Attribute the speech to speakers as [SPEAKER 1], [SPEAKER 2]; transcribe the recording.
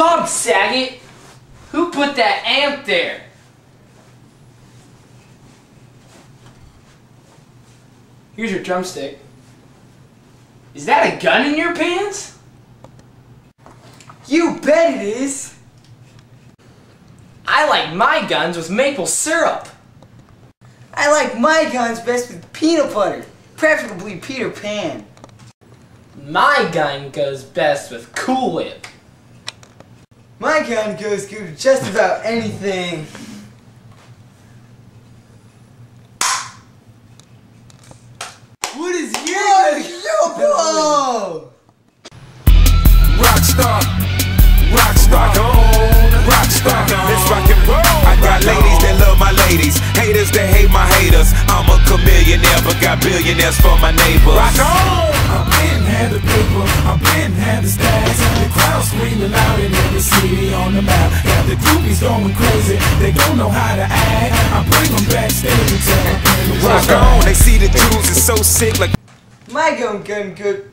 [SPEAKER 1] Bob Saget, who put that amp there? Here's your drumstick. Is that a gun in your pants?
[SPEAKER 2] You bet it is!
[SPEAKER 1] I like my guns with maple syrup.
[SPEAKER 2] I like my guns best with peanut butter, preferably Peter Pan.
[SPEAKER 1] My gun goes best with Cool Whip.
[SPEAKER 2] My gun goes good with just about anything. What is yours? Yo, bro!
[SPEAKER 3] Rockstar, rockstar, rockstar. Let's rock and roll. I got ladies that love my ladies, haters that hate my haters. I'm a Chamillionaire, but got billionaires for my neighbors. Rock on.
[SPEAKER 4] On the map. Got the groupies going crazy, they don't know how to act. I bring them backstage and tell them
[SPEAKER 3] Rock on. They see the jewels is so sick, like.
[SPEAKER 2] My gun gun good.